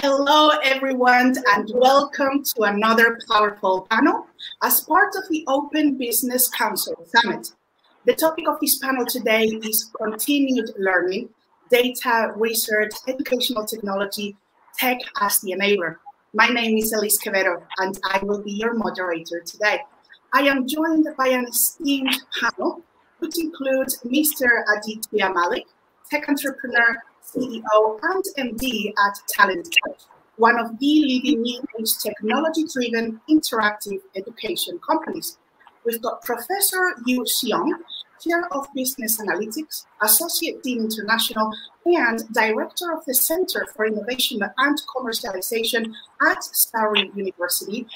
Hello, everyone, and welcome to another powerful panel as part of the Open Business Council Summit. The topic of this panel today is continued learning, data research, educational technology, tech as the enabler. My name is Elise Quevedo, and I will be your moderator today. I am joined by an esteemed panel, which includes Mr. Aditya Malik, tech entrepreneur, CEO, and MD at Talent Coach, one of the leading new-age technology-driven interactive education companies. We've got Professor Yu Xiong, Chair of Business Analytics, Associate Dean International, and Director of the Center for Innovation and Commercialization at Surrey University,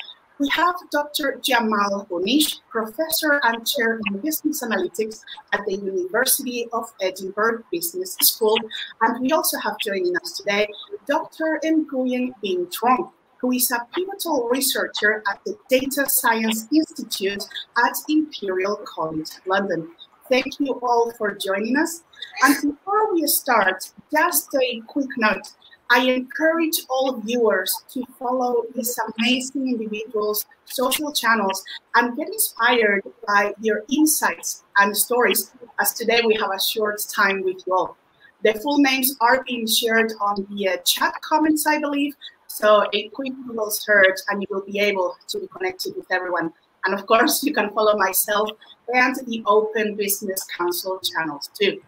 we have Dr. Jamal Ouenniche, Professor and Chair in Business Analytics at the University of Edinburgh Business School. And we also have joining us today Dr. Nguyen Binh Truong, who is a pivotal researcher at the Data Science Institute at Imperial College London. Thank you all for joining us. And before we start, just a quick note. I encourage all viewers to follow these amazing individuals' social channels and get inspired by their insights and stories, as today we have a short time with you all. The full names are being shared on the uh, chat comments, I believe. So a quick Google search and you will be able to be connected with everyone. And of course, you can follow myself and the Open Business Council channels too.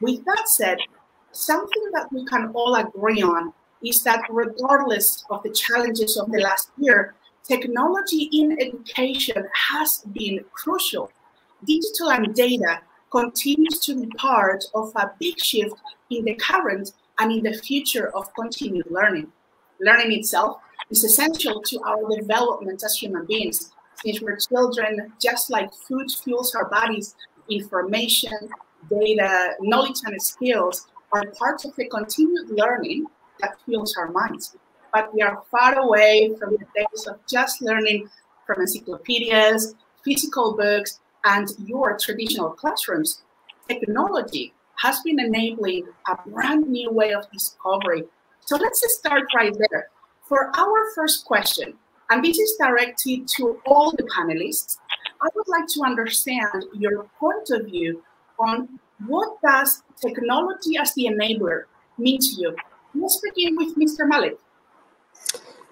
With that said, something that we can all agree on is that regardless of the challenges of the last year, technology in education has been crucial. Digital and data continues to be part of a big shift in the current and in the future of continued learning. Learning itself is essential to our development as human beings. Since we're children, just like food fuels our bodies, information, data, knowledge, and skills are part of the continued learning that fuels our minds. But we are far away from the days of just learning from encyclopedias, physical books, and your traditional classrooms. Technology has been enabling a brand new way of discovery. So let's start right there. For our first question, and this is directed to all the panelists, I would like to understand your point of view on what does technology as the enabler mean to you? Let's begin with Mr. Malik.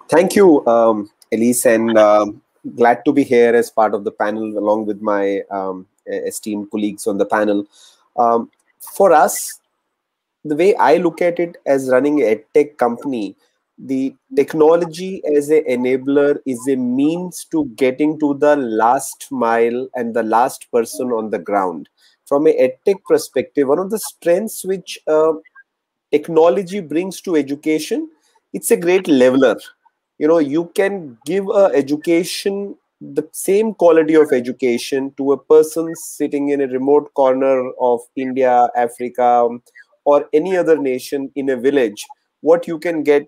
Thank you, um, Elise, and um, glad to be here as part of the panel along with my um, esteemed colleagues on the panel. Um, for us, the way I look at it as running a tech company, the technology as an enabler is a means to getting to the last mile and the last person on the ground. From a edtech perspective, one of the strengths which uh, technology brings to education, it's a great leveler. You know, you can give a education the same quality of education to a person sitting in a remote corner of India, Africa, or any other nation in a village, what you can get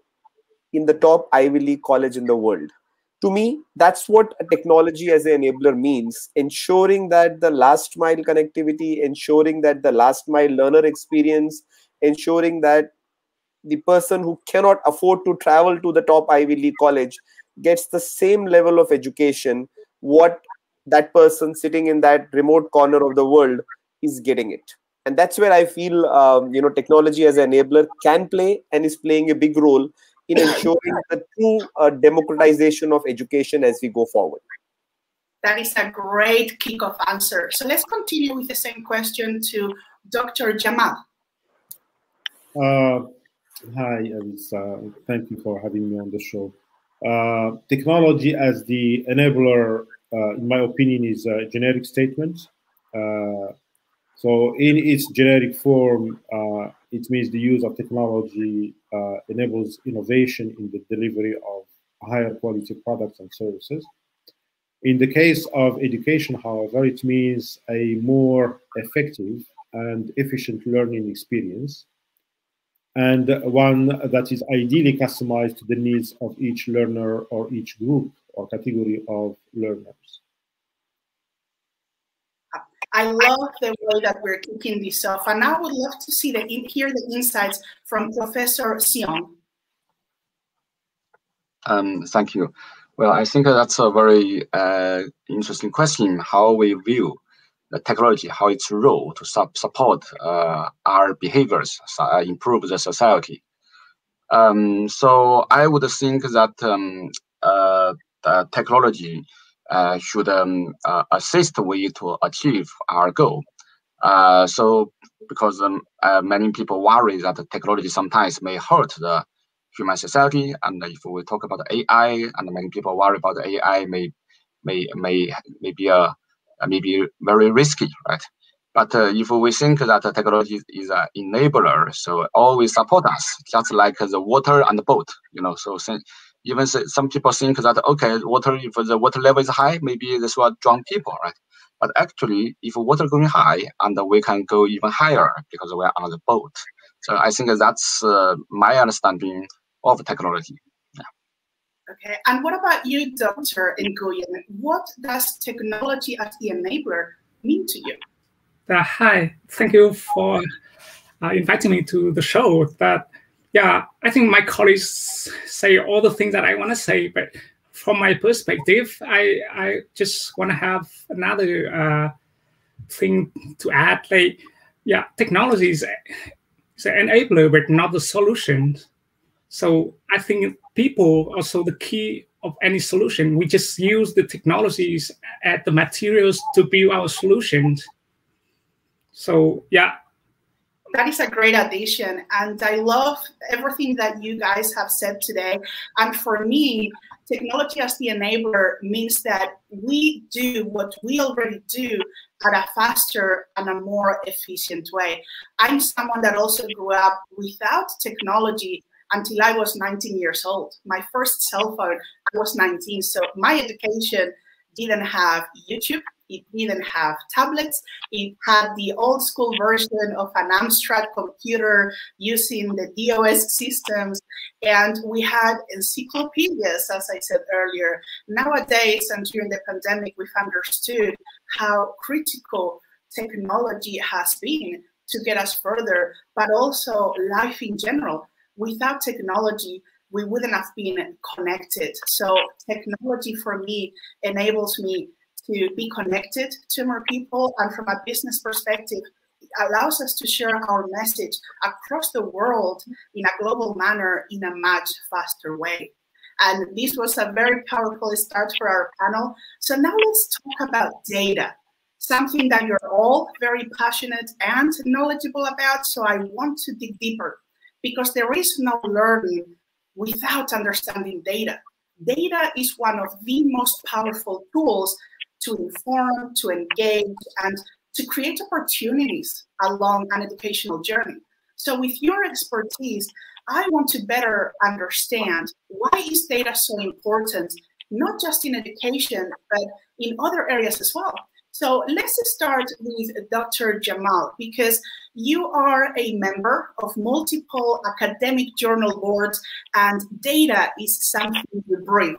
in the top Ivy League college in the world. To me, that's what technology as an enabler means. Ensuring that the last mile connectivity, ensuring that the last mile learner experience, ensuring that the person who cannot afford to travel to the top Ivy League college gets the same level of education what that person sitting in that remote corner of the world is getting it. And that's where i feel um, you know technology as an enabler can play and is playing a big role in ensuring the true uh, democratization of education as we go forward that is a great kickoff answer so let's continue with the same question to dr jamal uh, hi, Elisa. Thank you for having me on the show. Uh, technology as the enabler, uh, in my opinion, is a generic statement. Uh, so, in its generic form, uh, it means the use of technology uh, enables innovation in the delivery of higher quality products and services. In the case of education, however, it means a more effective and efficient learning experience and one that is ideally customized to the needs of each learner or each group or category of learners. I love the way that we're kicking this off, and I would love to see the hear the insights from Professor Xiong. Um, thank you. Well, I think that's a very uh, interesting question. How we view the technology, how its role to sub support uh, our behaviors, uh, improve the society. Um, so I would think that um, uh, the technology uh, should um, uh, assist we to achieve our goal. Uh, so because um, uh, many people worry that technology sometimes may hurt the human society, and if we talk about AI, and many people worry about AI may may may may be a maybe very risky, right? But uh, if we think that the technology is an enabler, so always support us, just like the water and the boat, you know. So even some people think that okay, water if the water level is high, maybe this will drown people, right? But actually, if water going high, and we can go even higher because we're on the boat. So I think that's uh, my understanding of technology. Yeah. Okay, and what about you, Dr. Nguyen? What does technology as the enabler mean to you? Uh, hi, thank you for uh, inviting me to the show. That yeah, I think my colleagues say all the things that I want to say, but from my perspective, I I just want to have another uh, thing to add. Like, yeah, technology is, is an enabler, but not the solution. So I think people also the key of any solution. We just use the technologies and the materials to build our solutions. So yeah, that is a great addition. And I love everything that you guys have said today. And for me, technology as the enabler means that we do what we already do at a faster and a more efficient way. I'm someone that also grew up without technology until I was 19 years old. My first cell phone, I was 19. So my education didn't have YouTube, it didn't have tablets. It had the old school version of an Amstrad computer using the DOS systems. And we had encyclopedias, as I said earlier. Nowadays, and during the pandemic, we've understood how critical technology has been to get us further, but also life in general. Without technology, we wouldn't have been connected. So technology for me enables me to be connected to more people. And from a business perspective, it allows us to share our message across the world in a global manner in a much faster way. And this was a very powerful start for our panel. So now let's talk about data, something that you're all very passionate and knowledgeable about. So I want to dig deeper because there is no learning without understanding data. Data is one of the most powerful tools to inform, to engage, and to create opportunities along an educational journey. So with your expertise, I want to better understand why is data so important, not just in education, but in other areas as well. So let's start with Dr. Jamal, because you are a member of multiple academic journal boards and data is something you bring.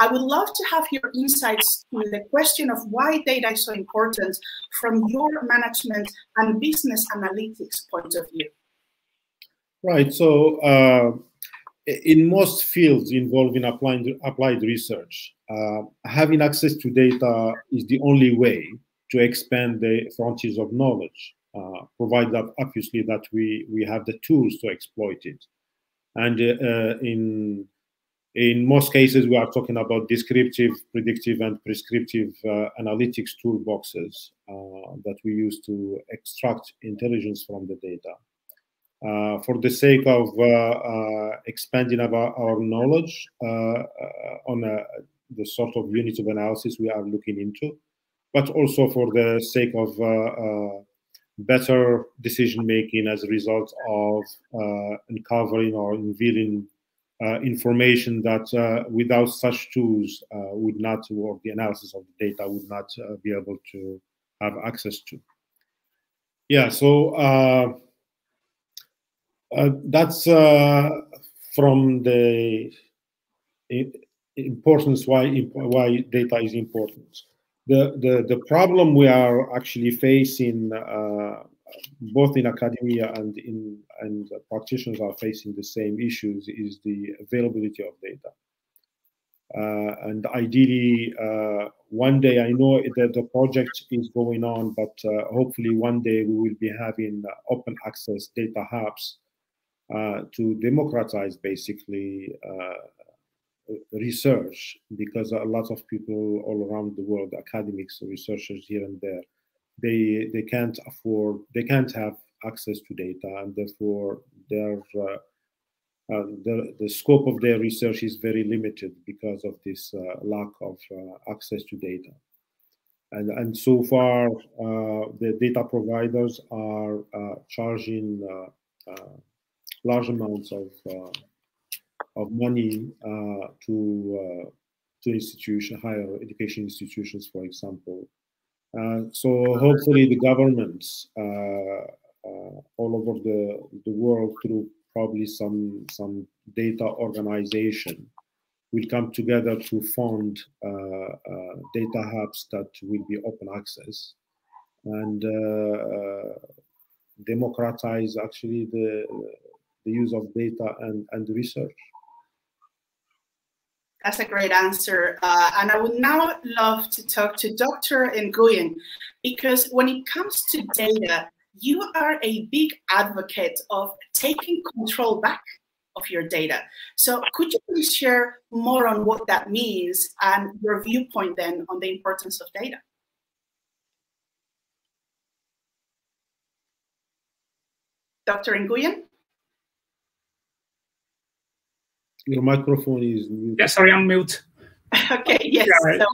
I would love to have your insights to the question of why data is so important from your management and business analytics point of view. Right. So, uh, in most fields involving applied, applied research, uh, having access to data is the only way to expand the frontiers of knowledge, uh, provided that obviously that we, we have the tools to exploit it. And uh, in in most cases, we are talking about descriptive, predictive, and prescriptive uh, analytics toolboxes uh, that we use to extract intelligence from the data. Uh, for the sake of uh, uh, expanding our, our knowledge uh, on the sort of units of analysis we are looking into, but also for the sake of better decision making as a result of uncovering or unveiling uh, information that uh, without such tools uh, would not, or the analysis of the data would not be able to have access to. Yeah, so that's from the importance why why data is important. The the the problem we are actually facing uh, both in academia and in and practitioners are facing the same issues is the availability of data. Uh, and ideally, uh, one day I know that the project is going on, but uh, hopefully one day we will be having open access data hubs to democratize basically research because a lot of people all around the world, academics, researchers here and there, they they can't afford, they can't have access to data, and therefore their uh, uh, the the scope of their research is very limited because of this uh, lack of uh, access to data. And and so far, uh, the data providers are charging large amounts of of money uh, to uh, to institution higher education institutions, for example. Uh, so hopefully the governments all over the the world through probably some some data organization will come together to fund uh, uh, data hubs that will be open access and uh, democratize actually the the use of data and, and research. That's a great answer. Uh, and I would now love to talk to Dr. Nguyen, because when it comes to data, you are a big advocate of taking control back of your data. So could you please share more on what that means and your viewpoint then on the importance of data? Dr. Nguyen? Your microphone is mute. Yeah, sorry, I'm mute. okay, yes. Yeah, so,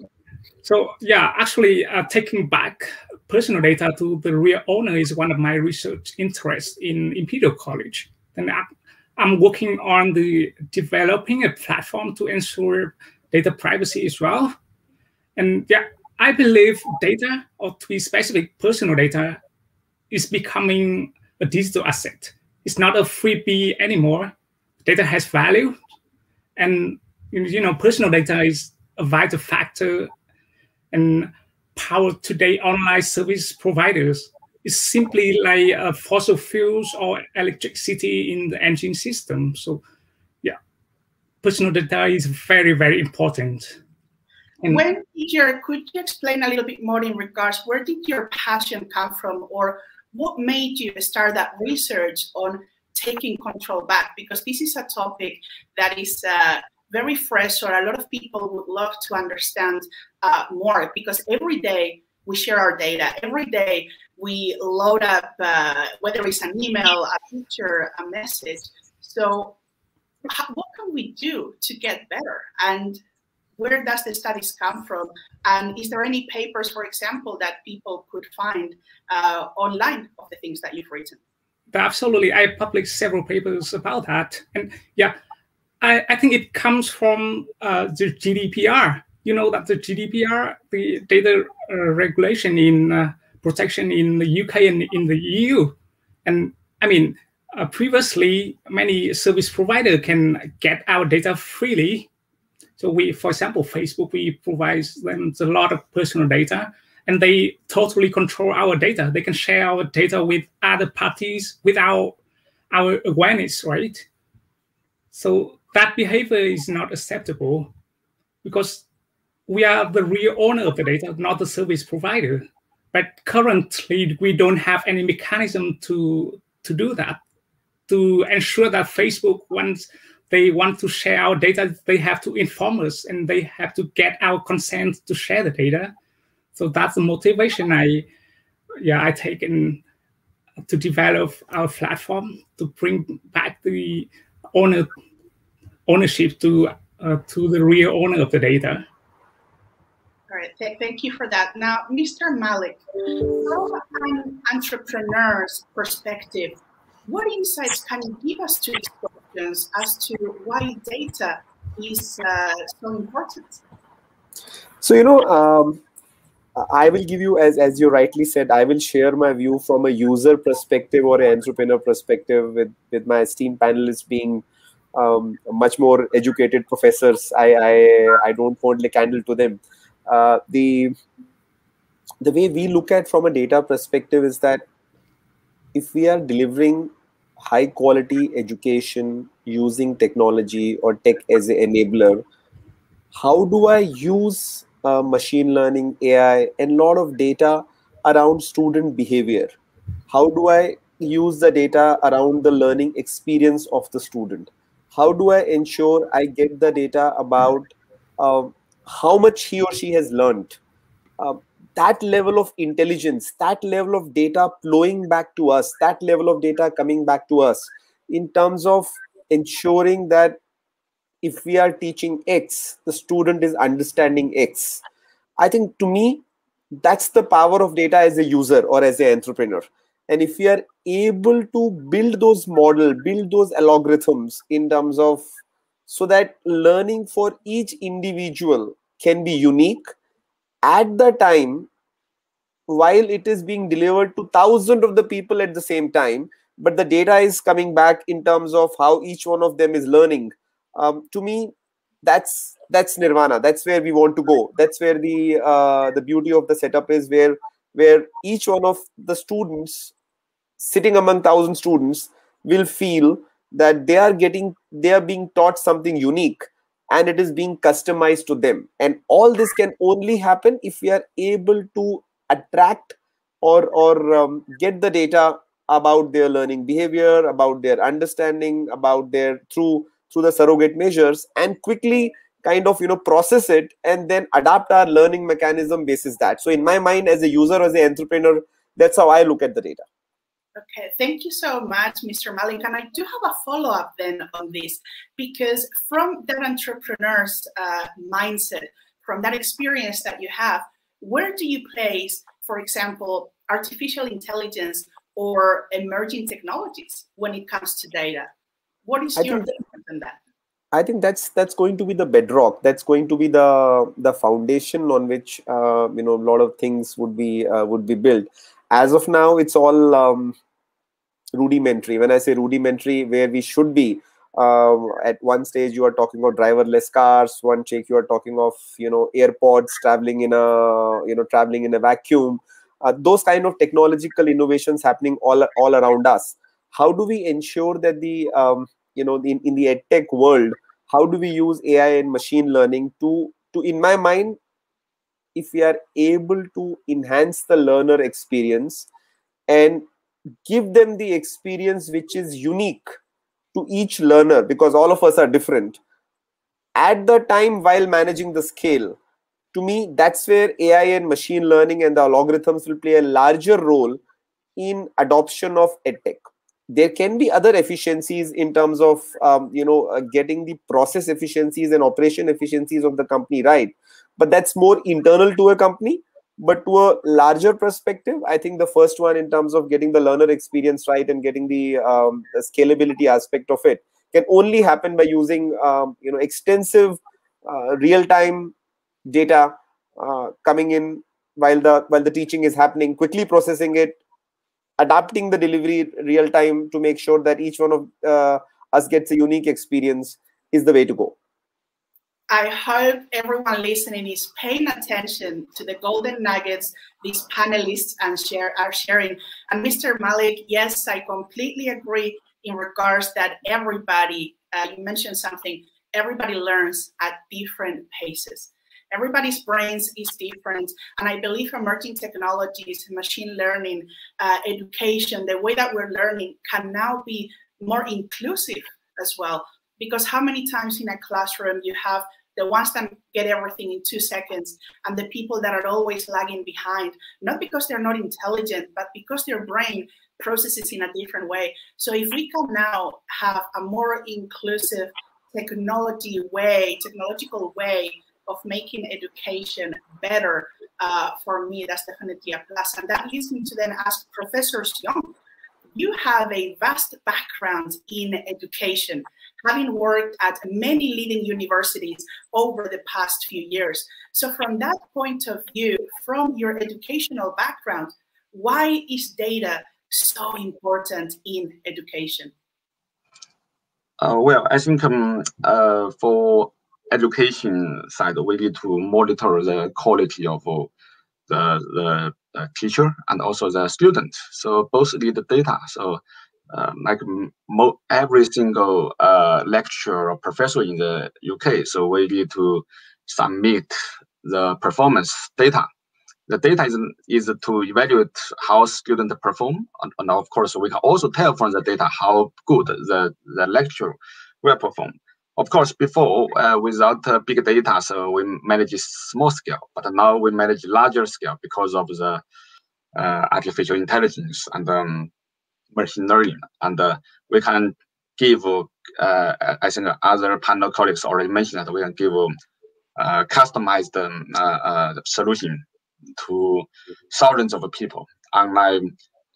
so, yeah, actually uh, taking back personal data to the real owner is one of my research interests in Imperial College. And I, I'm working on the developing a platform to ensure data privacy as well. And yeah, I believe data, or to be specific, personal data, is becoming a digital asset. It's not a freebie anymore. Data has value, and you know, personal data is a vital factor and power today online service providers is simply like uh, fossil fuels or electricity in the engine system. So yeah, personal data is very, very important. And when your, could you explain a little bit more in regards, where did your passion come from or what made you start that research on taking control back because this is a topic that is uh, very fresh or a lot of people would love to understand uh, more because every day we share our data. Every day we load up uh, whether it's an email a picture a message. So how, what can we do to get better? And where does the studies come from? And is there any papers for example that people could find uh, online of the things that you've written absolutely. I published several papers about that. And yeah, I, I think it comes from uh, the GDPR. You know that the GDPR, the data uh, regulation in uh, protection in the UK and in the EU. And I mean, uh, previously, many service provider can get our data freely. So we, for example, Facebook, we provide them a lot of personal data and they totally control our data. They can share our data with other parties without our awareness, right? So that behavior is not acceptable because we are the real owner of the data, not the service provider. But currently, we don't have any mechanism to to do that, to ensure that Facebook, once they want to share our data, they have to inform us and they have to get our consent to share the data so that's the motivation I, yeah, I take in to develop our platform to bring back the owner ownership to uh, to the real owner of the data. All right, Th thank you for that. Now, Mr. Malik, from an entrepreneur's perspective, what insights can you give us to these questions as to why data is uh, so important? So, you know, um, I will give you, as as you rightly said, I will share my view from a user perspective or an entrepreneur perspective, with with my esteemed panelists being um, much more educated professors. I I, I don't hold a candle to them. Uh, the the way we look at from a data perspective is that if we are delivering high quality education using technology or tech as an enabler how do I use uh, machine learning, AI, and a lot of data around student behavior? How do I use the data around the learning experience of the student? How do I ensure I get the data about uh, how much he or she has learned? Uh, that level of intelligence, that level of data flowing back to us, that level of data coming back to us in terms of ensuring that if we are teaching X, the student is understanding X. I think to me, that's the power of data as a user or as an entrepreneur. And if we are able to build those model, build those algorithms in terms of so that learning for each individual can be unique at the time while it is being delivered to thousands of the people at the same time but the data is coming back in terms of how each one of them is learning um, to me that's that's nirvana. That's where we want to go. That's where the uh, the beauty of the setup is where where each one of the students sitting among thousand students will feel that they are getting they are being taught something unique and it is being customized to them. And all this can only happen if we are able to attract or or um, get the data about their learning behavior about their understanding about their through through the surrogate measures and quickly kind of you know process it and then adapt our learning mechanism basis that so in my mind as a user as an entrepreneur that's how i look at the data Okay, thank you so much, Mr. Malik. And I do have a follow up then on this, because from that entrepreneur's uh, mindset, from that experience that you have, where do you place, for example, artificial intelligence or emerging technologies when it comes to data? What is I your that? I think that's that's going to be the bedrock. That's going to be the the foundation on which uh, you know a lot of things would be uh, would be built. As of now, it's all um, rudimentary. When I say rudimentary, where we should be, um, at one stage you are talking about driverless cars. One check you are talking of you know airpods traveling in a you know traveling in a vacuum. Uh, those kind of technological innovations happening all all around us. How do we ensure that the um, you know in, in the edtech world, how do we use AI and machine learning to to in my mind, if we are able to enhance the learner experience and give them the experience which is unique to each learner because all of us are different at the time while managing the scale to me that's where ai and machine learning and the algorithms will play a larger role in adoption of edtech there can be other efficiencies in terms of um, you know uh, getting the process efficiencies and operation efficiencies of the company right. But that's more internal to a company. But to a larger perspective i think the first one in terms of getting the learner experience right and getting the, um, the scalability aspect of it can only happen by using um, you know extensive uh, real-time data uh, coming in while the while the teaching is happening quickly processing it adapting the delivery real time to make sure that each one of uh, us gets a unique experience is the way to go I hope everyone listening is paying attention to the golden nuggets these panelists and share are sharing. And Mr. Malik, yes, I completely agree in regards that everybody, uh, you mentioned something, everybody learns at different paces. Everybody's brains is different. And I believe emerging technologies, machine learning, uh, education, the way that we're learning can now be more inclusive as well because how many times in a classroom you have the ones that get everything in two seconds and the people that are always lagging behind not because they're not intelligent but because their brain processes in a different way so if we can now have a more inclusive technology way technological way of making education better uh, for me that's definitely a plus and that leads me to then ask professor Xiong you have a vast background in education having worked at many leading universities over the past few years. So from that point of view, from your educational background, why is data so important in education? Uh, well, I think um, uh, for education side, we need to monitor the quality of uh, the, the teacher and also the student. So both need the data. So uh, like every single uh, or professor in the UK. So we need to submit the performance data. The data is, is to evaluate how students perform, and, and, of course, we can also tell from the data how good the, the lecture will perform. Of course, before, uh, without uh, big data, so we manage small scale, but now we manage larger scale because of the uh, artificial intelligence and um, machine learning. And uh, we can give, uh, I think other panel colleagues already mentioned that we can give uh, customized um, uh, uh, solution to thousands of people. Online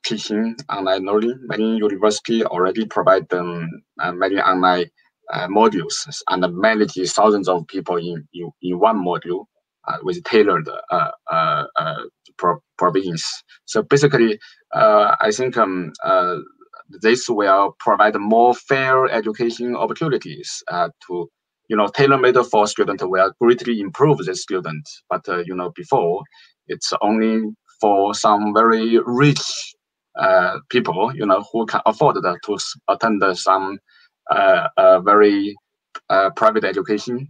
teaching, online learning, many universities already provide them uh, many online uh, modules and manage thousands of people in, in, in one module with tailored pro provisions. So basically, I think um, this will provide more fair education opportunities uh, to you know tailor-made for student will greatly improve the student but uh, you know before it's only for some very rich uh, people you know who can afford to attend some uh, uh, very uh, private education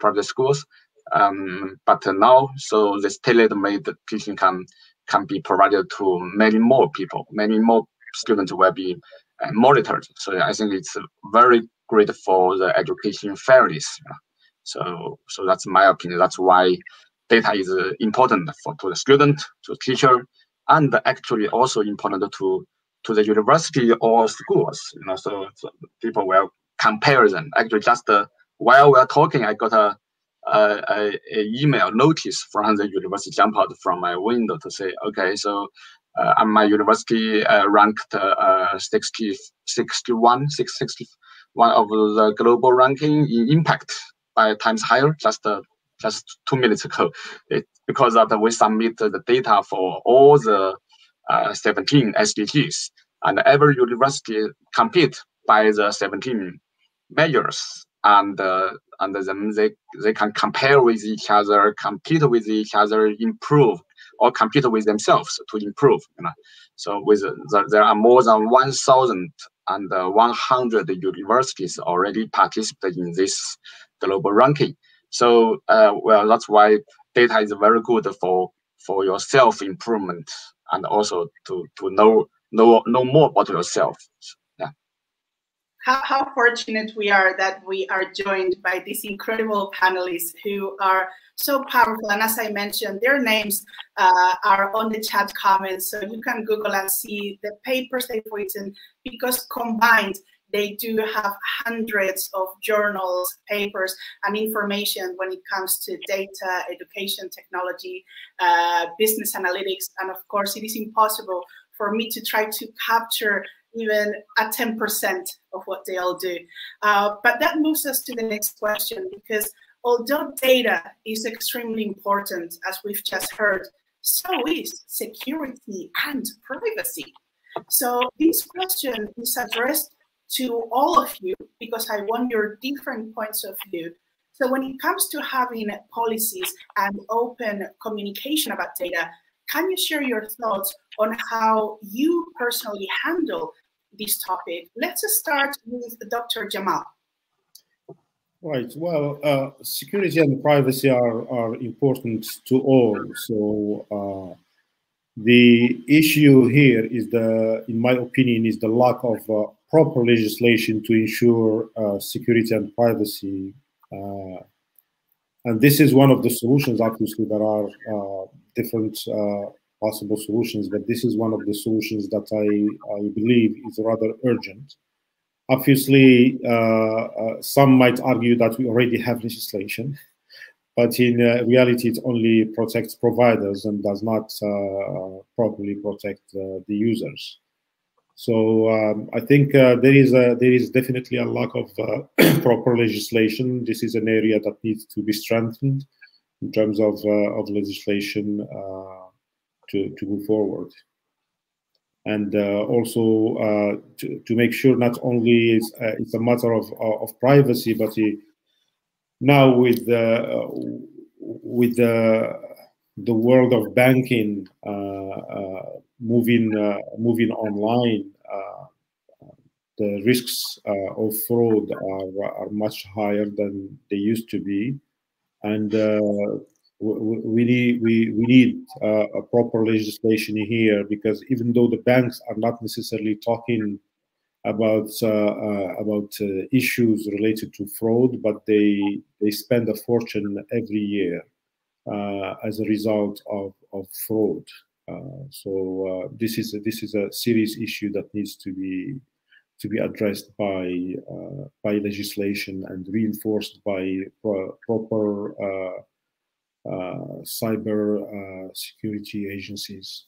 private schools um, but now so this tailor-made teaching can can be provided to many more people many more students will be uh, monitored. So I think it's very great for the education fairness. So, so that's my opinion. That's why data is uh, important for to the student, to the teacher, and actually also important to to the university or schools. You know, so, so people will compare them. Actually, just uh, while we're talking, I got a, a, a, email notice from the university jump out from my window to say, okay, so uh, my university uh, ranked uh, 60, 61, 61 of the global ranking in impact by times higher just just two minutes ago. It, because that we submit the data for all the uh, 17 SDGs, and every university compete by the 17 measures, and uh, and then they they can compare with each other, compete with each other, improve or compete with themselves to improve. You know? So with the, there are more than 1,100 universities already participate in this global ranking. So uh, well, that's why data is very good for for your self improvement and also to to know know know more about yourself. How, how fortunate we are that we are joined by these incredible panelists who are so powerful. And as I mentioned, their names uh, are on the chat comments, so you can Google and see the papers they've written because combined, they do have hundreds of journals, papers, and information when it comes to data, education, technology, uh, business analytics. And of course, it is impossible for me to try to capture even a 10% of what they all do. Uh, but that moves us to the next question because although data is extremely important, as we've just heard, so is security and privacy. So this question is addressed to all of you because I want your different points of view. So when it comes to having policies and open communication about data, can you share your thoughts on how you personally handle this topic? Let's start with Dr. Jamal. Right. Well, uh, security and privacy are, are important to all. So uh, the issue here is the, in my opinion, is the lack of uh, proper legislation to ensure uh, security and privacy. Uh, and this is one of the solutions. Obviously, there are uh, different possible solutions, but this is one of the solutions that I, I believe is rather urgent. Obviously, uh, uh, some might argue that we already have legislation, but in uh, reality, it only protects providers and does not properly protect the users. So um, I think uh, there is a, there is definitely a lack of uh, proper legislation. This is an area that needs to be strengthened in terms of uh, of legislation to to move forward and uh, also uh, to, to make sure not only it's, uh, it's a matter of, of privacy, but now with the with the the world of banking moving moving online, the risks of fraud are, are much higher than they used to be. and uh, we need we, we need uh, a proper legislation here because even though the banks are not necessarily talking about uh, uh, about uh, issues related to fraud, but they they spend a fortune every year uh, as a result of, of fraud. Uh, so this is a, this is a serious issue that needs to be to be addressed by by legislation and reinforced by pro proper uh, cyber uh, security agencies.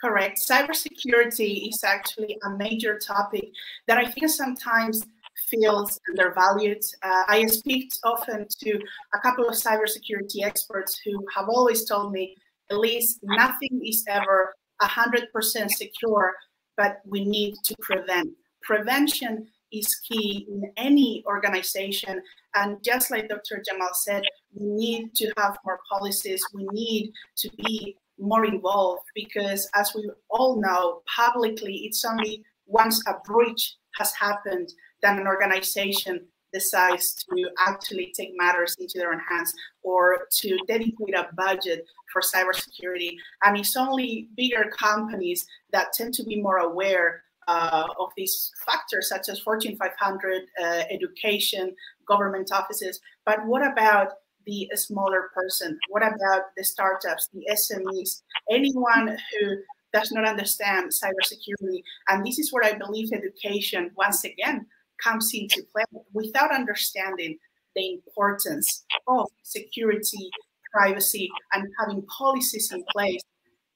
Correct. Cybersecurity is actually a major topic that I think sometimes feels undervalued. Uh, I speak often to a couple of cybersecurity experts who have always told me, at least nothing is ever 100% secure, but we need to prevent. Prevention is key in any organization. And just like Dr. Jamal said, we need to have more policies. We need to be more involved because as we all know, publicly, it's only once a breach has happened that an organization decides to actually take matters into their own hands or to dedicate a budget for cybersecurity. And it's only bigger companies that tend to be more aware uh, of these factors such as Fortune 500, uh, education, government offices. But what about the smaller person? What about the startups, the SMEs, anyone who does not understand cybersecurity? And this is where I believe education, once again, comes into play without understanding the importance of security, privacy, and having policies in place.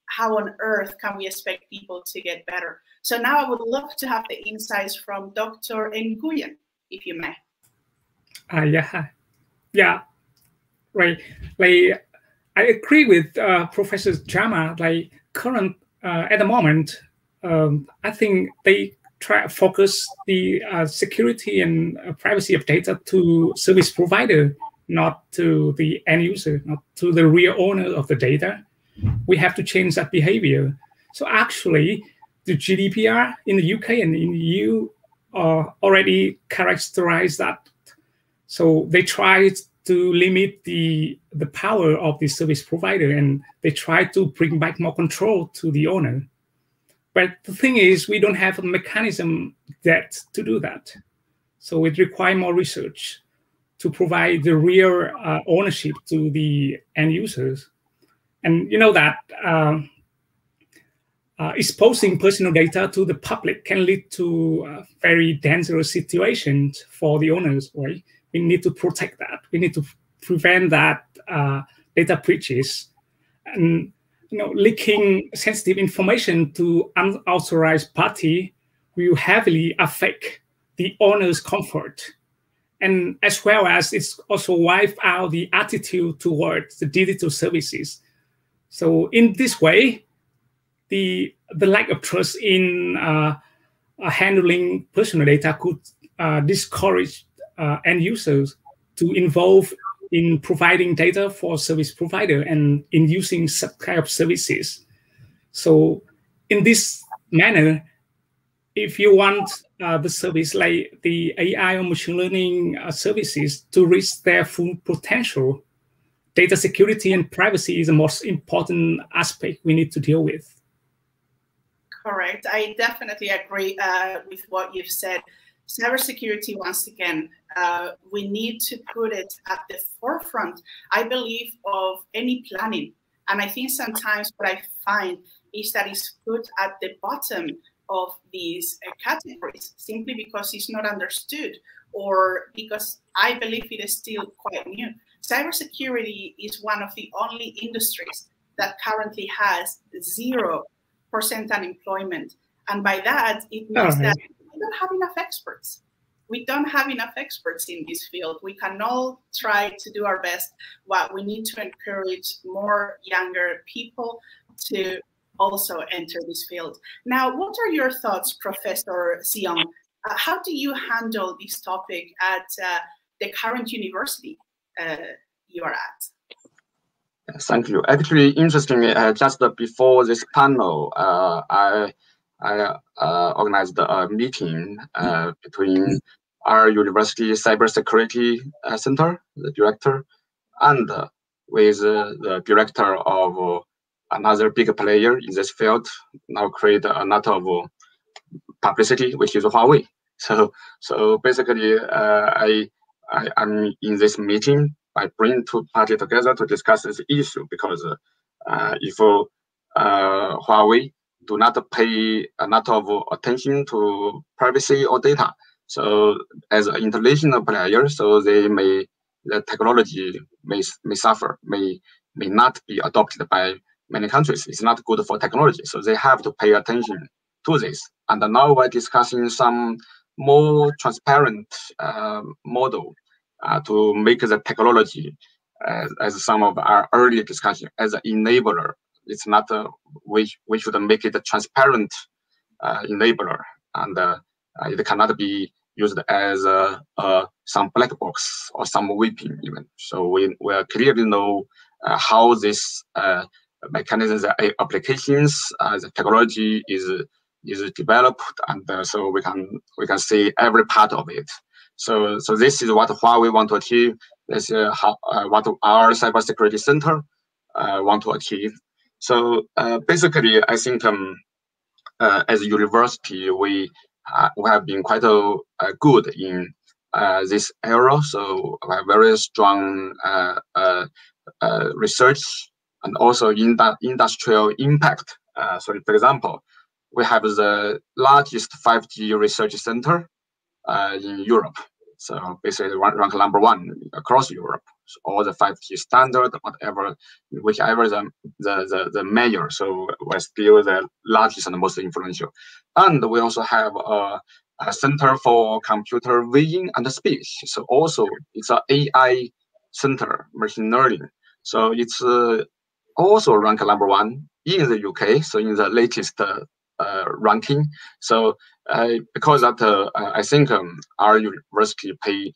How on earth can we expect people to get better? So now I would love to have the insights from Dr. Nguyen, if you may. Uh, yeah, yeah, right. Like I agree with uh, Professor Jama. Like current uh, at the moment, um, I think they try focus the uh, security and uh, privacy of data to service provider, not to the end user, not to the real owner of the data. We have to change that behavior. So actually, the GDPR in the UK and in the EU uh, already characterize that. So they tried to limit the the power of the service provider and they try to bring back more control to the owner. But the thing is, we don't have a mechanism that to do that. So it requires more research to provide the real uh, ownership to the end users. And you know that um, uh, exposing personal data to the public can lead to uh, very dangerous situations for the owners, right? We need to protect that. We need to prevent that uh, data breaches. And you know, leaking sensitive information to unauthorized party will heavily affect the owner's comfort. And as well as it's also wipe out the attitude towards the digital services. So in this way, the the lack of trust in uh, uh, handling personal data could uh, discourage uh, end users to involve in providing data for service provider and in using kind services. So in this manner, if you want uh, the service like the AI or machine learning uh, services to reach their full potential, data security and privacy is the most important aspect we need to deal with. Correct. I definitely agree uh, with what you've said. Cybersecurity, once again, uh, we need to put it at the forefront, I believe, of any planning. And I think sometimes what I find is that it's put at the bottom of these uh, categories simply because it's not understood or because I believe it is still quite new. Cybersecurity is one of the only industries that currently has zero percent unemployment. And by that, it means that we don't have enough experts. We don't have enough experts in this field. We can all try to do our best. but we need to encourage more younger people to also enter this field. Now, what are your thoughts, Professor Xiong? Uh, how do you handle this topic at uh, the current university uh, you are at? Thank you. Actually, interestingly, uh, just before this panel, uh, I I uh, organized a meeting uh, between our university cybersecurity uh, center, the director, and uh, with uh, the director of uh, another big player in this field, now create a lot of publicity, which is Huawei. So, so basically, I, I am in this meeting. I bring two parties together to discuss this issue because if Huawei do not pay a lot of attention to privacy or data. So as an international player, so they may the technology may may suffer, may may not be adopted by many countries. It's not good for technology, so they have to pay attention to this. And now we're discussing some more transparent uh, model uh, to make the technology as, as some of our earlier discussion as an enabler it's not a, we we should make it a transparent uh, enabler, and uh, it cannot be used as some black box or some whipping even. So we we clearly know uh, how this uh, mechanisms, applications, uh, the technology is is developed, and uh, so we can we can see every part of it. So so this is what Huawei want to achieve. This is how what our cybersecurity center want to achieve. So uh, basically, I think um, uh, as a university, we uh, we have been quite uh, good in uh, this area. So we have very strong uh, research and also in that industrial impact. so, for example, we have the largest 5G research center in Europe. So basically rank number one across Europe. So all the 5G standard, whatever, whichever the, the, the, the. So we're still the largest and most influential. And we also have a, a center for computer vision and speech. So also it's an AI center, machine learning. So it's uh, also ranked number one in the UK. So in the latest uh, uh, ranking. So uh, because that, uh, I think um, our university pay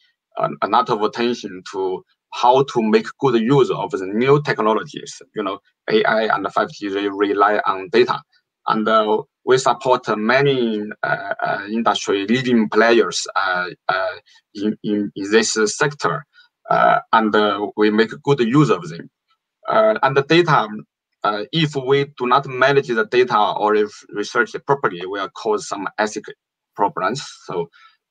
a lot of attention to how to make good use of the new technologies. You know, AI and 5G they rely on data, and uh, we support many uh, uh, industry leading players in, in, in this sector, and we make good use of them. and the data uh, if we do not manage the data or if research it properly, we will cause some ethical problems. So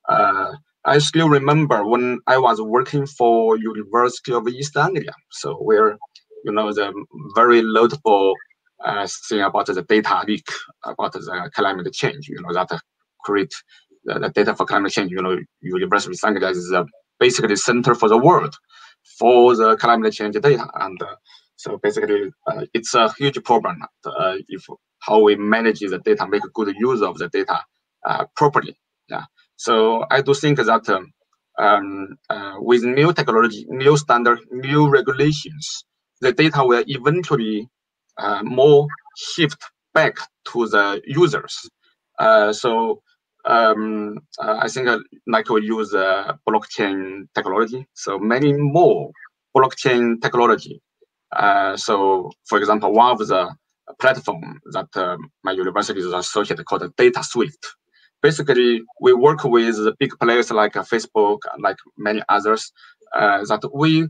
uh, I still remember when I was working for University of East Anglia. So where, you know, the very notable uh, thing about the data leak about the climate change, you know, that create the, the data for climate change, you know, University of East Anglia is uh, basically the center for the world for the climate change data. And uh, so basically, uh, it's a huge problem uh, if how we manage the data, make good use of the data uh, properly. Yeah. So I do think that um, um, uh, with new technology, new standard, new regulations, the data will eventually uh, more shift back to the users. Uh, so um, I think like we use blockchain technology. So many more blockchain technology uh, so, for example, one of the platform that uh, my university is associated called Data Swift. Basically, we work with the big players like uh, Facebook, like many others, uh, that we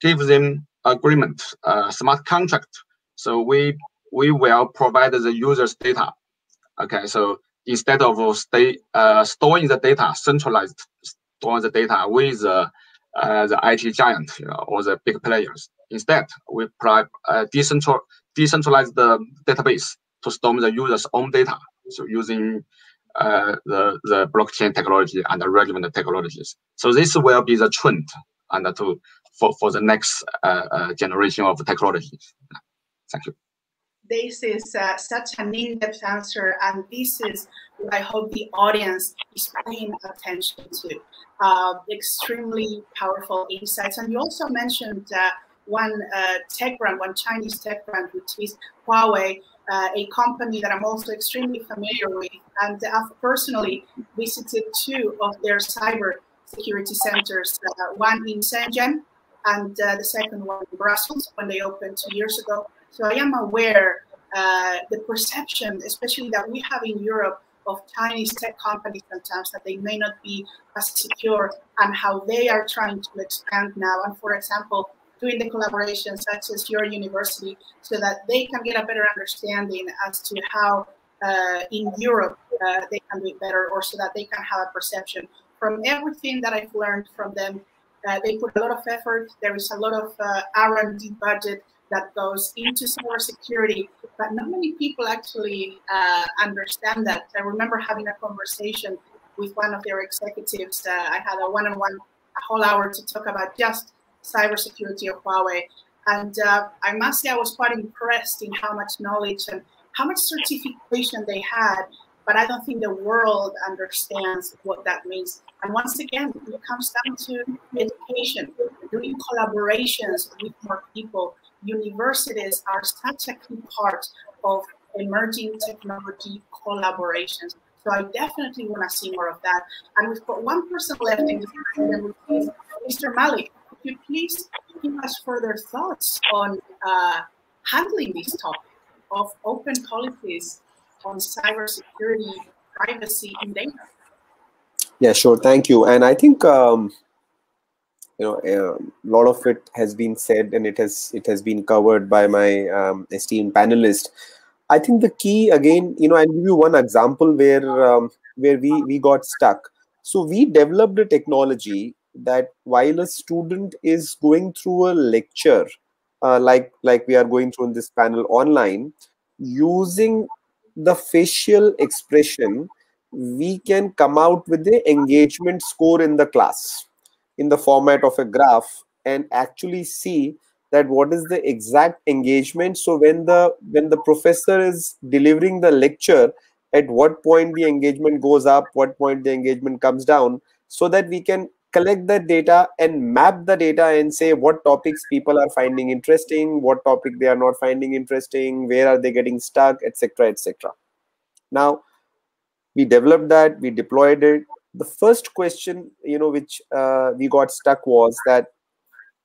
give them agreement, uh, smart contract. So we we will provide the users data. Okay, so instead of stay storing the data, centralized storing the data with the IT giant you know, or the big players. Instead, we provide a decentral, decentralized database to store the user's own data. So using uh, the, the blockchain technology and the relevant technologies. So this will be the trend and to for, for the next uh, uh, generation of technologies. Thank you. This is uh, such an in-depth answer, and this is what I hope the audience is paying attention to. Uh, extremely powerful insights. And you also mentioned uh, one uh, tech brand, one Chinese tech brand, which is Huawei, uh, a company that I'm also extremely familiar with. And I've personally visited two of their cyber security centers, uh, one in Shenzhen and the second one in Brussels when they opened two years ago. So I am aware uh, the perception, especially that we have in Europe of Chinese tech companies sometimes that they may not be as secure and how they are trying to expand now. And for example, doing the collaborations such as your university so that they can get a better understanding as to how uh, in Europe uh, they can do it better or so that they can have a perception. From everything that I've learned from them, uh, they put a lot of effort. There is a lot of uh, R&D budget that goes into cybersecurity, but not many people actually uh, understand that. I remember having a conversation with one of their executives. Uh, I had a one-on-one, a whole hour to talk about just cybersecurity of Huawei. And uh, I must say, I was quite impressed in how much knowledge and how much certification they had. But I don't think the world understands what that means. And once again, it comes down to education, doing collaborations with more people. Universities are such a key part of emerging technology collaborations. So I definitely want to see more of that. And we've got one person left in this room, Mr. Malik Could you please give us further thoughts on uh, handling this topic of open policies on cybersecurity, privacy, and data? Yeah, sure. Thank you. And I think um, you know a lot of it has been said, and it has it has been covered by my um, esteemed panelist. I think the key again, you know, I'll give you one example where um, where we we got stuck. So we developed a technology that while a student is going through a lecture uh, like like we are going through in this panel online using the facial expression we can come out with the engagement score in the class in the format of a graph and actually see that what is the exact engagement. So when the when the professor is delivering the lecture at what point the engagement goes up what point the engagement comes down so that we can collect that data and map the data and say what topics people are finding interesting what topic they are not finding interesting where are they getting stuck etc etc now we developed that we deployed it the first question you know which uh, we got stuck was that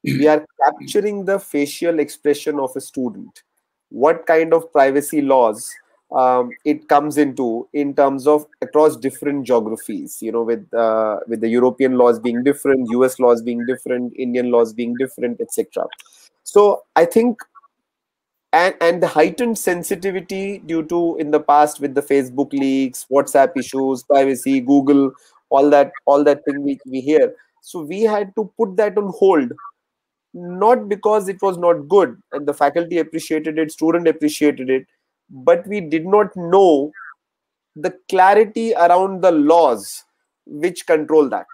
we are capturing the facial expression of a student. What kind of privacy laws um, it comes into in terms of across different geographies you know with uh, with the european laws being different us laws being different indian laws being different etc so i think and and the heightened sensitivity due to in the past with the facebook leaks whatsapp issues privacy google all that all that thing we, we hear. So we had to put that on hold not because it was not good and the faculty appreciated it student appreciated it but we did not know the clarity around the laws which control that.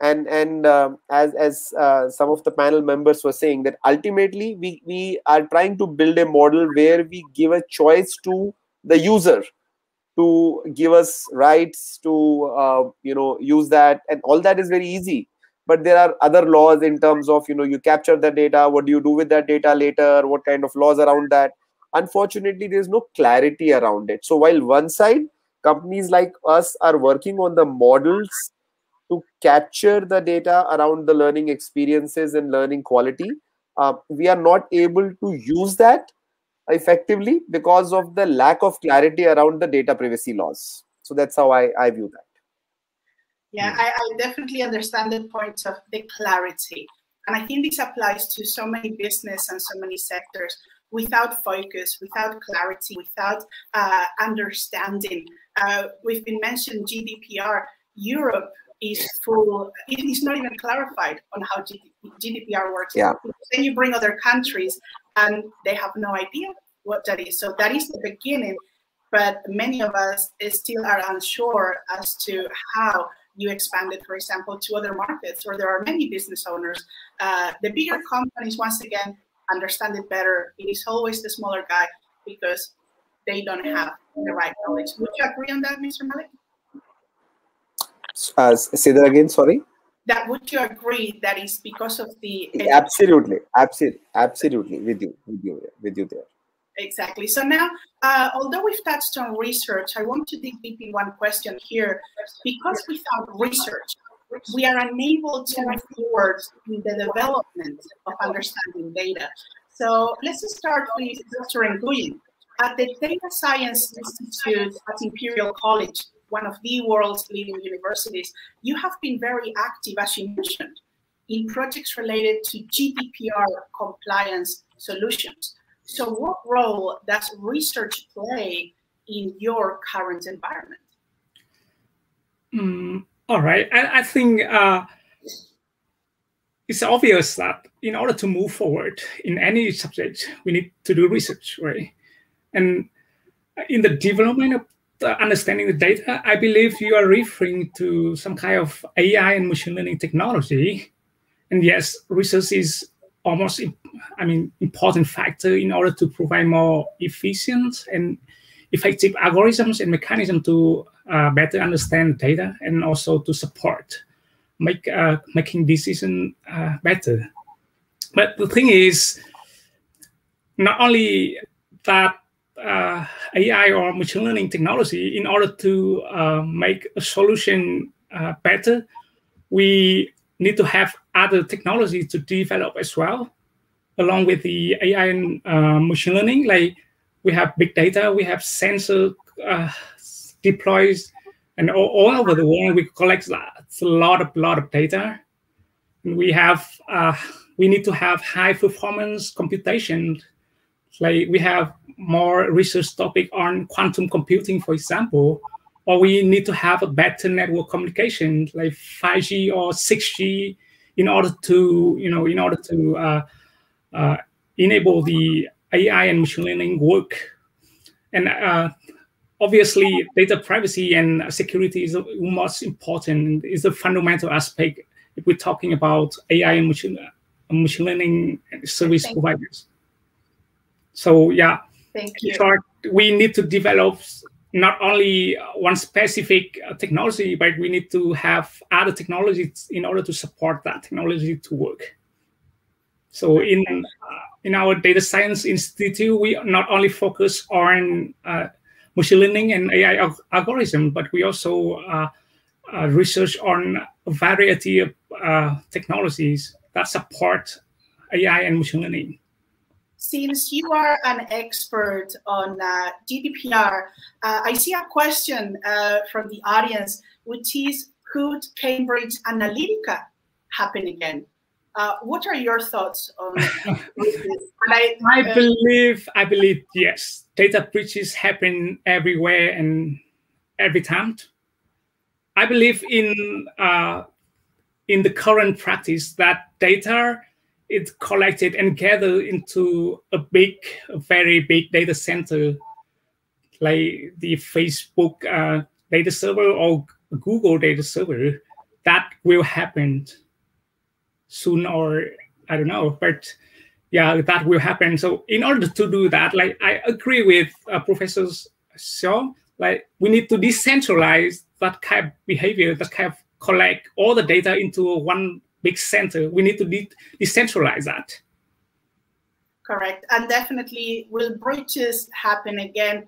And and uh, as as uh, some of the panel members were saying that ultimately we we are trying to build a model where we give a choice to the user to give us rights to uh, you know use that. And all that is very easy. But there are other laws in terms of you know you capture the data. What do you do with that data later? What kind of laws around that? Unfortunately there's no clarity around it. So while one side companies like us are working on the models to capture the data around the learning experiences and learning quality uh, we are not able to use that effectively because of the lack of clarity around the data privacy laws so that's how i, I view that yeah I, I definitely understand the point of the clarity and i think this applies to so many business and so many sectors without focus, without clarity, without uh, understanding. Uh, we've been mentioned GDPR. Europe is full, it is not even clarified on how GDPR works. Yeah. Then you bring other countries and they have no idea what that is. So that is the beginning, but many of us still are unsure as to how you expand it, for example, to other markets, or there are many business owners. Uh, the bigger companies, once again, understand it better. It is always the smaller guy because they don't have the right knowledge. Would you agree on that, Mr. Malik? Uh, say that again, sorry. That would you agree that is because of the absolutely, absolutely, absolutely with you, with you, with you there. Exactly. So now, uh, although we've touched on research, I want to dig deep in one question here. Because without research, we are unable to move forward in the development of understanding data. So let's start with Dr. Nguyen. At the Data Science Institute at Imperial College, one of the world's leading universities, you have been very active, as you mentioned, in projects related to GDPR compliance solutions. So what role does research play in your current environment? Mm, all right. I, I think uh, it's obvious that in order to move forward in any subject, we need to do research, right? And in the development of understanding the data, I believe you are referring to some kind of AI and machine learning technology. And yes, research is almost, I mean, important factor in order to provide more efficient and effective algorithms and mechanisms to uh, better understand data and also to support make uh, making decision uh, better. But the thing is, not only that uh, AI or machine learning technology, in order to uh, make a solution uh, better, we need to have other technology to develop as well, along with the AI and uh, machine learning. Like we have big data, we have sensor uh, deploys, and all, all, over the world we collect a lot of lot of data. We have uh, we need to have high performance computation. Like we have more research topic on quantum computing, for example, or we need to have a better network communication, like 5G or 6G, in order to you know in order to uh, uh, enable the AI and machine learning work. And uh, obviously, data privacy and security is the most important. is a fundamental aspect if we're talking about AI and machine, machine learning service Thank providers. You. So yeah, Thank you. Short, we need to develop not only one specific technology, but we need to have other technologies in order to support that technology to work. So in uh, in our data science institute, we not only focus on uh, machine learning and AI al algorithm, but we also uh, uh, research on a variety of uh, technologies that support AI and machine learning. Since you are an expert on uh, GDPR, I see a question from the audience, which is, could Cambridge Analytica happen again? Uh, what are your thoughts on I, I uh, believe I believe yes, data breaches happen everywhere and every time. I believe in uh, in the current practice that data is collected and gathered into a big, a very big data center, like the Facebook uh, data server or Google data server. That will happen soon or I don't know, but yeah, that will happen. So in order to do that, like I agree with uh, Professor Shaw, like we need to decentralize that kind of behavior, that kind of collect all the data into one big center. We need to de decentralize that. Correct. And definitely will breaches happen again?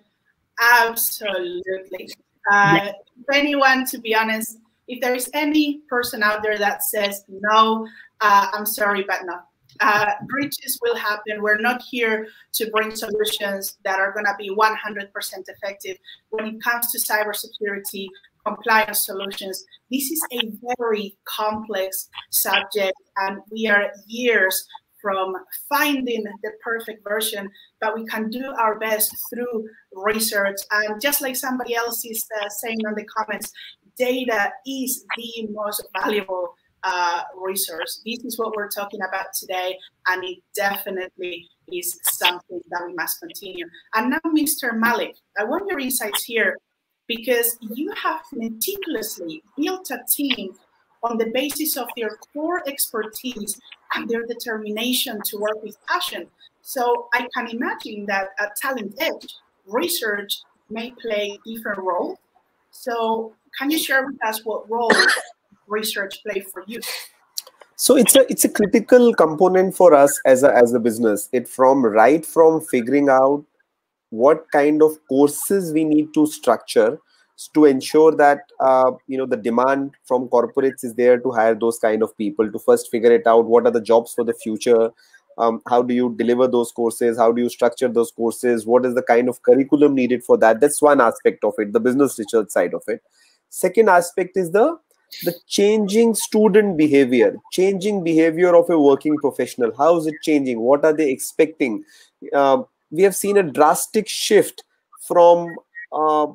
Absolutely. Uh, yeah. Anyone, to be honest, if there is any person out there that says, no, uh, I'm sorry, but no. Uh, breaches will happen. We're not here to bring solutions that are going to be 100% effective. When it comes to cybersecurity, compliance solutions, this is a very complex subject, and we are years from finding the perfect version, but we can do our best through research. And just like somebody else is uh, saying in the comments, data is the most valuable uh, resource. This is what we're talking about today, and it definitely is something that we must continue. And now, Mr. Malik, I want your insights here because you have meticulously built a team on the basis of their core expertise and their determination to work with passion. So I can imagine that at TalentEdge, research may play different role. So can you share with us what role research play for you? So it's a it's a critical component for us as a as a business. It from right from figuring out what kind of courses we need to structure to ensure that uh, you know the demand from corporates is there to hire those kind of people to first figure it out. What are the jobs for the future? Um, how do you deliver those courses? How do you structure those courses? What is the kind of curriculum needed for that? That's one aspect of it the business research side of it. Second aspect is the the changing student behavior changing behavior of a working professional. How is it changing? What are they expecting? Uh, we have seen a drastic shift from uh,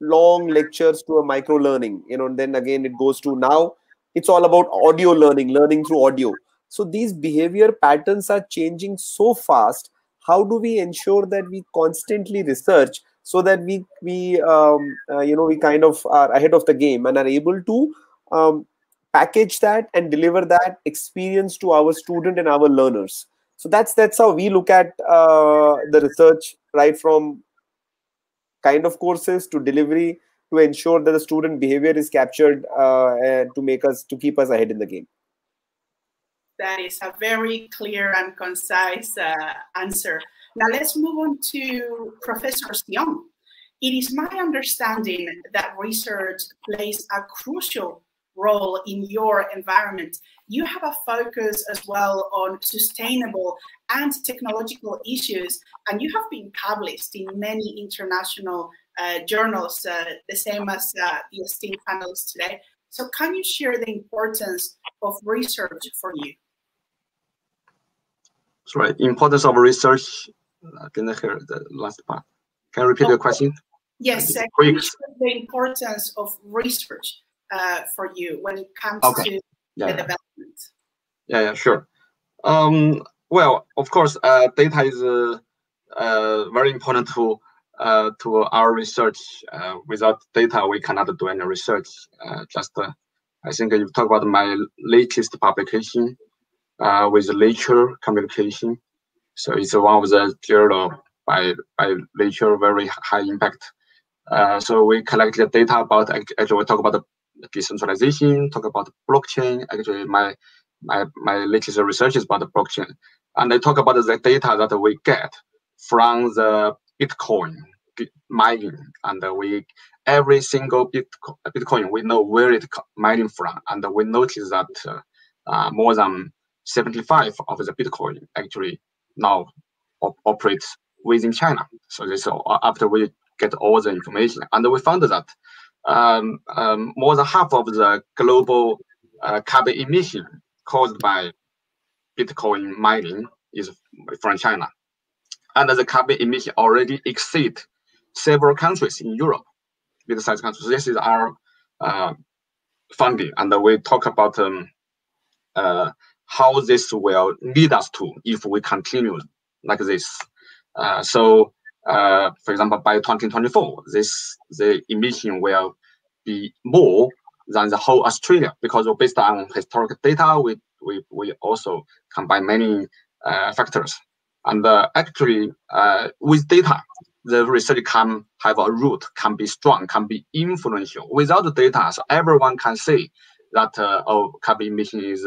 long lectures to a micro learning you know and then again it goes to now it's all about audio learning learning through audio. So these behavior patterns are changing so fast how do we ensure that we constantly research so that we we um, uh, you know we kind of are ahead of the game and are able to um, package that and deliver that experience to our student and our learners so that's that's how we look at uh, the research right from kind of courses to delivery to ensure that the student behavior is captured uh, and to make us to keep us ahead in the game that is a very clear and concise uh, answer now let's move on to professor Xiong. it is my understanding that research plays a crucial role in your environment. You have a focus as well on sustainable and technological issues, and you have been published in many international uh, journals, uh, the same as uh, the esteemed panelists today. So, can you share the importance of research for you? Sorry, importance of research. I didn't hear the last part. Can you repeat the question? Yes, uh, the importance of research uh, for you when it comes okay. to yeah, the development? Yeah, yeah, sure. Um, well, of course, uh, data is uh, uh, very important to uh, to our research. Uh, without data, we cannot do any research. Uh, just, uh, I think you talk about my latest publication uh, with Nature Communication. So it's one of the journal by by Nature, very high impact. Uh, so we collect the data about actually we talk about the decentralization, talk about blockchain. Actually, my my my latest research is about the blockchain, and I talk about the data that we get from the Bitcoin mining, and we every single Bitcoin we know where it mining from, and we notice that uh, uh, more than 75 of the Bitcoin actually now op operates within China. So this uh, after we get all the information, and we found that um, um, more than half of the global uh, carbon emission caused by Bitcoin mining is from China. And the carbon emission already exceed several countries in Europe, mid-sized countries. This is our uh, funding, and we talk about um, uh, how this will lead us to if we continue like this. Uh, so uh, for example, by 2024, this the emission will be more than the whole Australia because based on historical data, we we, we also combine many uh, factors. And uh, actually, uh, with data, the research can have a root, can be strong, can be influential. Without the data, so everyone can say that uh, oh, carbon emission is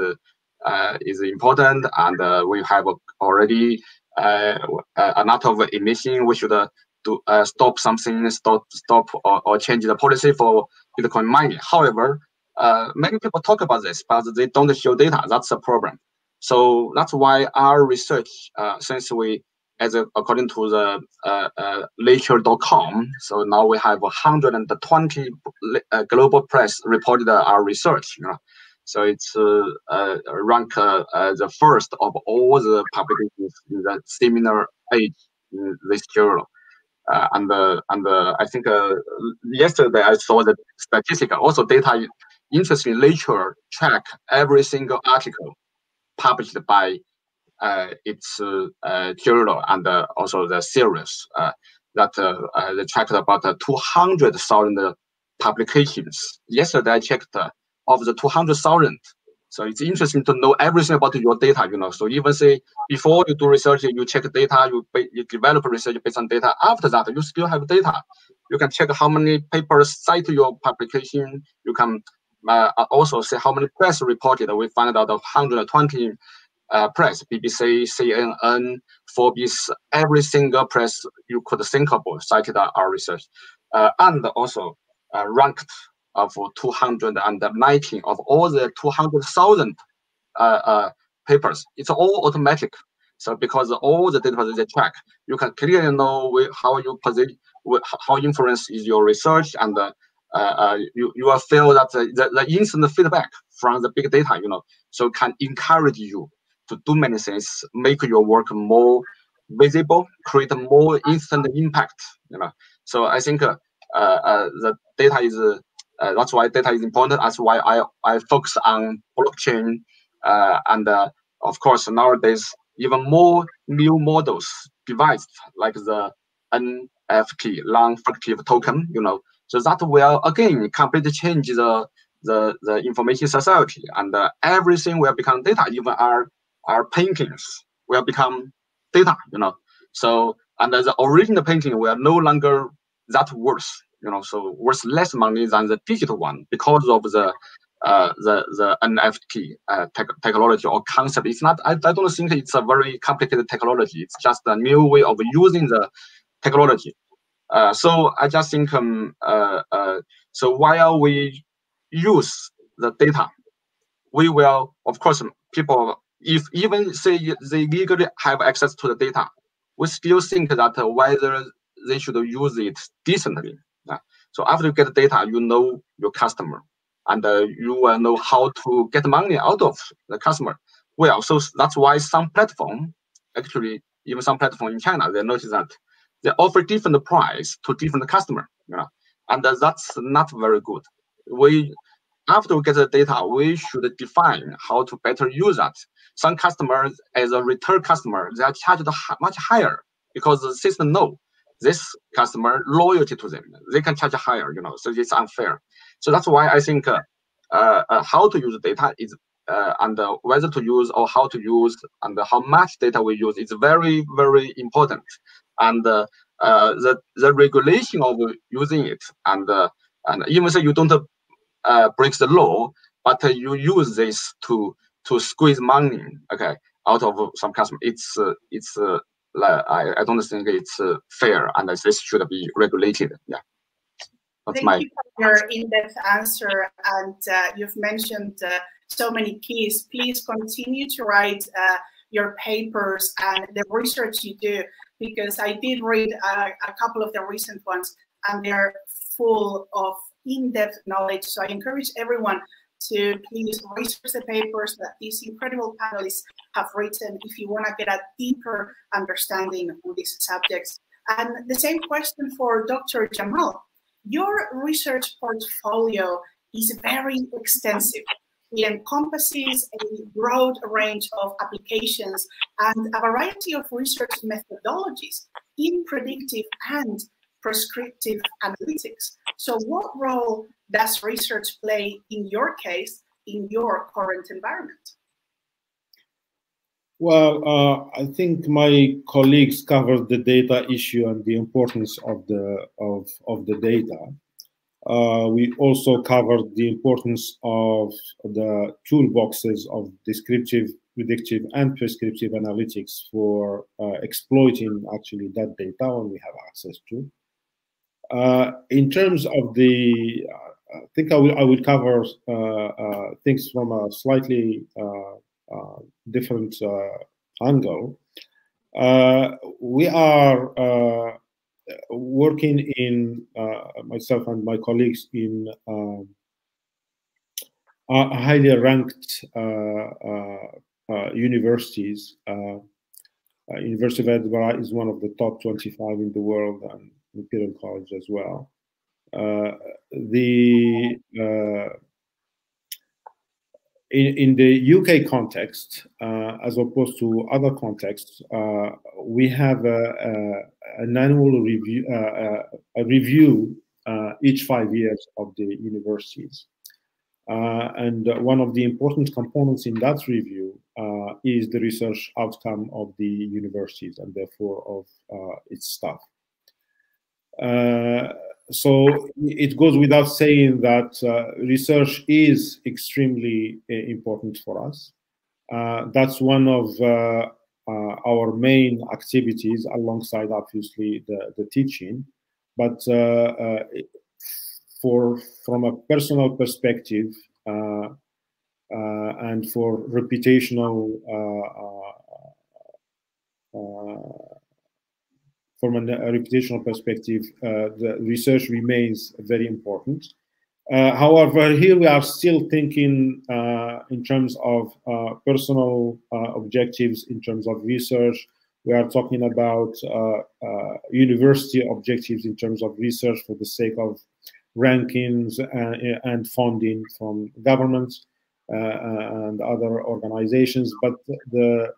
is important, and we have already a lot of emission. We should to stop something, stop, stop or, or change the policy for Bitcoin mining. However, many people talk about this, but they don't show data. That's a problem. So that's why our research, uh, since we, as a, according to the uh, uh, so now we have 120 global press reported our research. You know, so it's uh, uh, ranked uh, the first of all the publications in the similar age in this journal. Uh, and uh, and uh, I think yesterday I saw the statistic also data interesting Nature track every single article published by its journal and also the series that they tracked about 200,000 publications. Yesterday I checked of the 200,000. So it's interesting to know everything about your data, you know. So even say before you do research, you check data, you, you develop research based on data. After that, you still have data. You can check how many papers cite your publication. You can uh, also say how many press reported. We found out of 120 uh, press, BBC, CNN, Forbes, every single press you could think of cited our research. Uh, and also uh, ranked of 219 of all the 200,000 uh, uh, papers. It's all automatic. So because all the data they track, you can clearly know how you how influence is your research, and uh, uh, you you will feel that the, the, instant feedback from the big data, you know, so can encourage you to do many things, make your work more visible, create more instant impact. You know, so I think uh, uh, the data is uh, that's why data is important. That's why I I focus on blockchain uh, and uh, of course nowadays even more new models devised like the NFT non-fungible token. You know, so that will again completely change the the, the information society and uh, everything will become data. Even our our paintings will become data, you know. So and the original painting will no longer that worth, you know, so worth less money than the digital one because of the uh, the the NFT uh, te technology or concept. It's not. I, I don't think it's a very complicated technology. It's just a new way of using the technology. Uh, so I just think um, uh, uh, so while we use the data, we will of course people if even say they legally have access to the data, we still think that whether they should use it decently. So after you get the data, you know your customer, and uh, you will know how to get money out of the customer. Well, so that's why some platform, actually, even some platform in China, they notice that they offer different price to different customer. You know, and uh, that's not very good. We after we get the data, we should define how to better use that. Some customers, as a return customer, they are charged much higher because the system know this customer loyalty to them. They can charge higher, you know, so it's unfair. So that's why I think uh, uh, how to use data is uh, and uh, whether to use or how to use and how much data we use is very, very important. And uh, uh, the the regulation of using it and and even so you don't uh, breaks the law, but uh, you use this to to squeeze money, okay, out of some customer. It's uh, it's uh, I, I don't think it's uh, fair, and this should be regulated. Yeah. That's Thank my... you for your in-depth answer, and uh, you've mentioned uh, so many keys. Please continue to write uh, your papers and the research you do, because I did read uh, a couple of the recent ones, and they're full of in-depth knowledge. So I encourage everyone to please research the papers that these incredible panelists have written if you want to get a deeper understanding of these subjects. And the same question for Dr. Jamal. Your research portfolio is very extensive. It encompasses a broad range of applications and a variety of research methodologies in predictive and prescriptive analytics. So what role does research play in your case, in your current environment? Well, uh, I think my colleagues covered the data issue and the importance of the of of the data. Uh, we also covered the importance of the toolboxes of descriptive, predictive, and prescriptive analytics for uh, exploiting actually that data when we have access to. Uh, in terms of the, uh, I think I will, I will cover uh, uh, things from a slightly uh, uh, different angle. we are working in myself and my colleagues in um, highly ranked universities. University of Edinburgh is one of the top 25 in the world, and Imperial College as well. Uh, the uh, in, in, the UK context, uh, as opposed to other contexts, uh, we have a, a, an annual review, uh, a review uh, each five years of the universities. and one of the important components in that review is the research outcome of the universities and therefore of its staff. Uh, so it goes without saying that uh, research is extremely uh, important for us. Uh, that's one of uh, uh, our main activities alongside obviously the, the teaching. But for from a personal perspective and for reputational from a, reputational perspective, uh, the research remains very important. Uh, however, here we are still thinking uh, in terms of uh, personal uh, objectives, in terms of research. We are talking about uh, university objectives in terms of research for the sake of rankings and funding from governments and other organizations. But the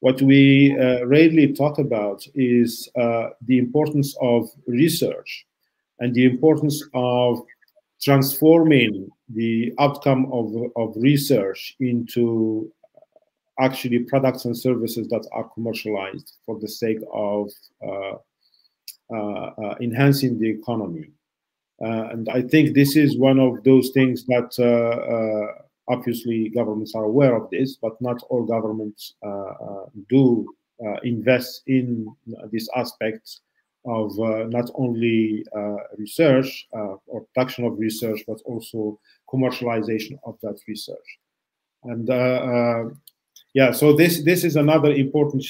what we rarely talk about is the importance of research and the importance of transforming the outcome of, of research into actually products and services that are commercialized for the sake of uh, uh, uh, enhancing the economy. Uh, and I think this is one of those things that uh, uh, obviously governments are aware of this, but not all governments uh, uh, do uh, invest in these aspects of uh, not only uh, research uh, or production of research, but also commercialization of that research. And yeah, so this this is another important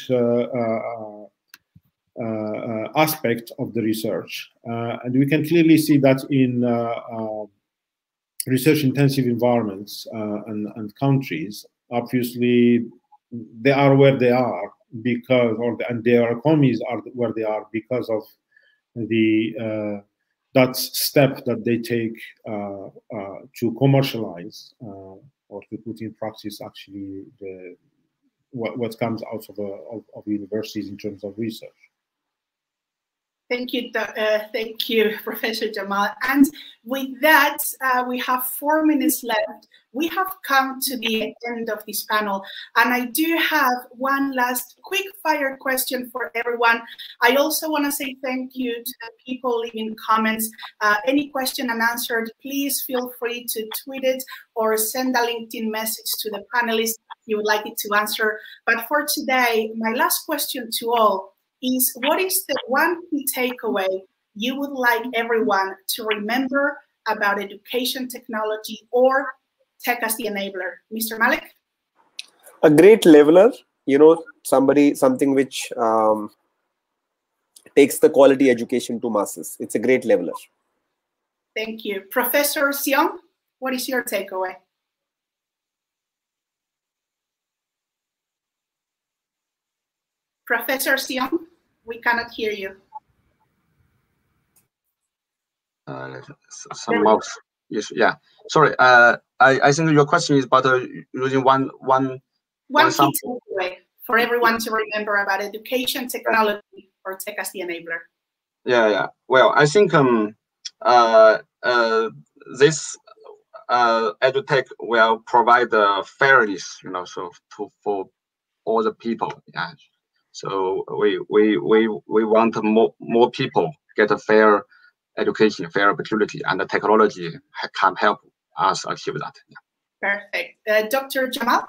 aspect of the research, and we can clearly see that in research-intensive environments and, and countries. Obviously, they are where they are because or the, and their economies are where they are because of the uh, that step that they take uh, uh, to commercialize uh, or to put in practice actually the what, what comes out of, of, of universities in terms of research. Thank you, uh, thank you, Professor Jamal. And with that, uh, we have four minutes left. We have come to the end of this panel, and I do have one last quick fire question for everyone. I also want to say thank you to the people leaving comments. Uh, any question unanswered, please feel free to tweet it or send a LinkedIn message to the panelists you would like it to answer. But for today, my last question to all is what is the one key takeaway you would like everyone to remember about education technology or tech as the enabler? Mr. Malik? A great leveler, you know, somebody, something which um, takes the quality education to masses. It's a great leveler. Thank you. Professor Xiong, what is your takeaway? Professor Xiong? We cannot hear you. Uh, some mouse yes, yeah. Sorry. Uh, I I think your question is about uh, using one one one, one key takeaway for everyone to remember about education technology or tech as the enabler. Yeah, yeah. Well, I think um uh uh this uh edutech will provide uh, fairness, you know, so to for all the people. Yeah. So we we we we want more more people get a fair education, fair opportunity, and the technology can help us achieve that. Yeah. Perfect, uh, Dr. Jamal.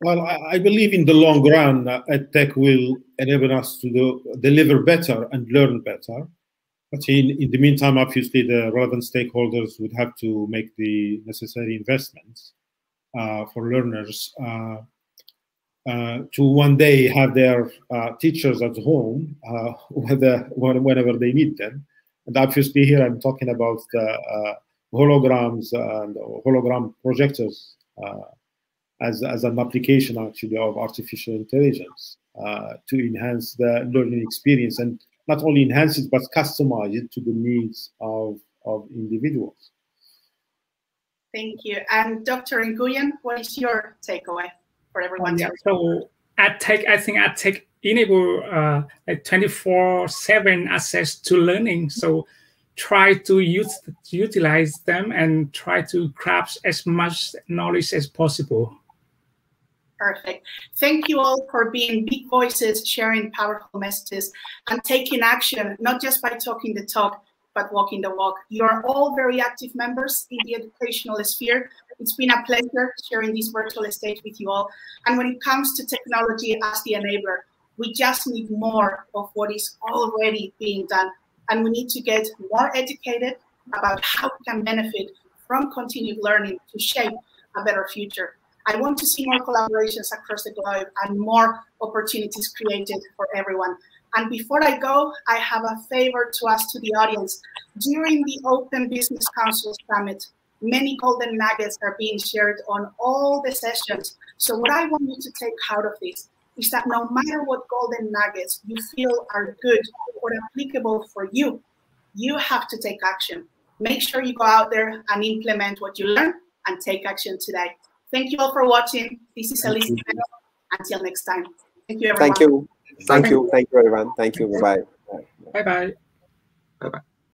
Well, I, I, believe in the long run, uh, tech will enable us to do, deliver better and learn better. But in, in the meantime, obviously, the relevant stakeholders would have to make the necessary investments uh, for learners. Uh, to one day have their uh, teachers at home uh, whether, whenever they need them. And obviously here I'm talking about the uh, holograms and hologram projectors uh, as, as an application actually of artificial intelligence uh, to enhance the learning experience and not only enhance it but customize it to the needs of, of individuals. Thank you. And Dr. Nguyen, what is your takeaway? For everyone. Yeah. So EdTech, I think EdTech enable uh, like 24/7 access to learning. So try to use utilize them and try to grasp as much knowledge as possible. Perfect. Thank you all for being big voices, sharing powerful messages, and taking action, not just by talking the talk, but walking the walk. You are all very active members in the educational sphere. It's been a pleasure sharing this virtual stage with you all. And when it comes to technology as the enabler, we just need more of what is already being done. And we need to get more educated about how we can benefit from continued learning to shape a better future. I want to see more collaborations across the globe and more opportunities created for everyone. And before I go, I have a favor to ask to the audience. During the Open Business Council Summit, many golden nuggets are being shared on all the sessions. So what I want you to take out of this is that no matter what golden nuggets you feel are good or applicable for you, you have to take action. Make sure you go out there and implement what you learn and take action today. Thank you all for watching. This is Elise. Until next time. Thank you, everyone. Thank you. Thank you. Thank you, everyone. Thank you. Bye-bye. Bye-bye. Bye-bye.